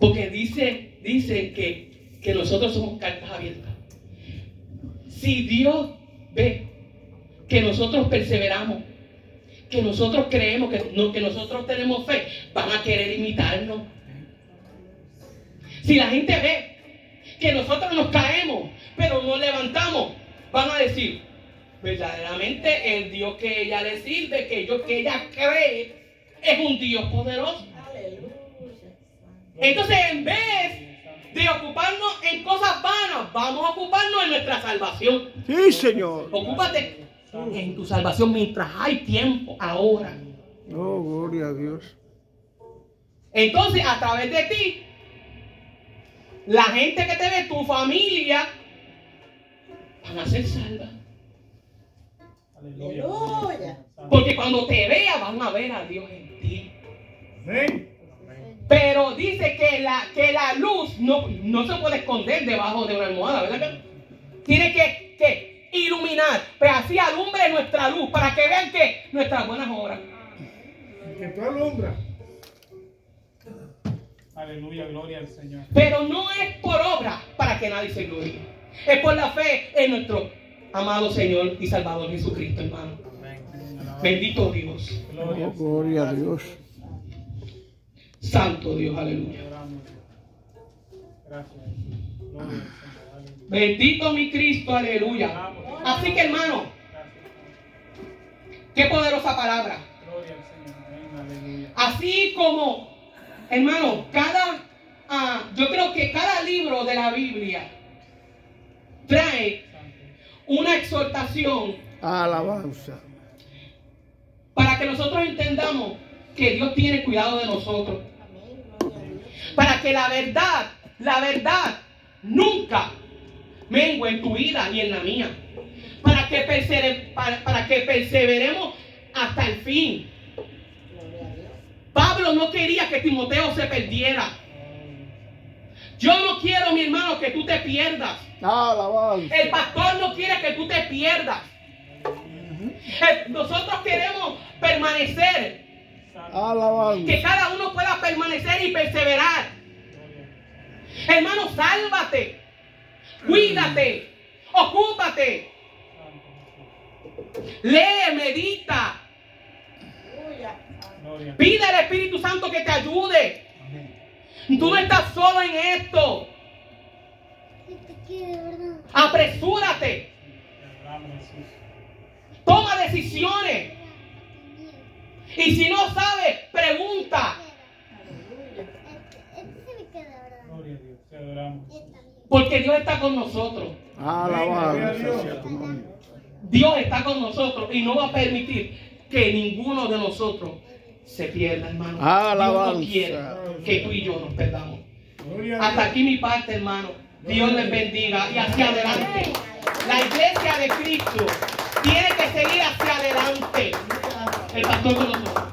Porque dice, dice que, que nosotros somos cartas abiertas. Si Dios ve que nosotros perseveramos, que nosotros creemos, que, no- que nosotros tenemos fe, van a querer imitarnos. Si la gente ve que nosotros nos caemos, pero nos levantamos, van a decir, verdaderamente el Dios que ella le sirve, que, yo, que ella cree, es un Dios poderoso. Entonces, en vez de ocuparnos en cosas vanas, vamos a ocuparnos en nuestra salvación. Sí, Señor. Ocúpate en tu salvación mientras hay tiempo, ahora. Oh, gloria a Dios. Entonces, a través de ti, la gente que te ve, tu familia, van a ser salvas. Aleluya. Aleluya. Porque cuando te vea, van a ver a Dios en ti. Amén. Pero dice que la, que la luz no, no se puede esconder debajo de una almohada, ¿verdad? que? Tiene que, que iluminar, pues así alumbre nuestra luz para que vean que nuestras buenas obras. Que tú alumbras. Aleluya, gloria al Señor. Pero no es por obra para que nadie se glorie. Es por la fe en nuestro amado Señor y Salvador Jesucristo, hermano. Bendito Dios. Gloria Oh, gloria a Dios. Santo Dios, aleluya. Gracias. Gloria. Bendito mi Cristo, aleluya. Así que hermano, qué poderosa palabra. Así como, hermano, cada, ah, yo creo que cada libro de la Biblia trae una exhortación Alabanza. para que nosotros entendamos que Dios tiene cuidado de nosotros. Para que la verdad, la verdad nunca mengue en tu vida y en la mía. Para que, persevere- para, para que perseveremos hasta el fin. Pablo no quería que Timoteo se perdiera. Yo no quiero, mi hermano, que tú te pierdas. El pastor no quiere que tú te pierdas. Nosotros queremos permanecer. Que cada uno pueda permanecer y perseverar. Hermano, sálvate. Cuídate. Ocúpate. Lee, medita. Pide al Espíritu Santo que te ayude. Tú no estás solo en esto. Apresúrate. Te adoramos, Jesús. Toma decisiones. Y si no sabes, pregunta. Aleluya. Gloria a Dios. Te adoramos. Porque Dios está con nosotros. Nombre. Dios está con nosotros y no va a permitir que ninguno de nosotros se pierda, hermano. Alabanza. Dios no quiere que tú y yo nos perdamos. Hasta aquí mi parte, hermano. Dios les bendiga y hacia adelante. La iglesia de Cristo tiene que seguir hacia adelante. El pastor con nosotros.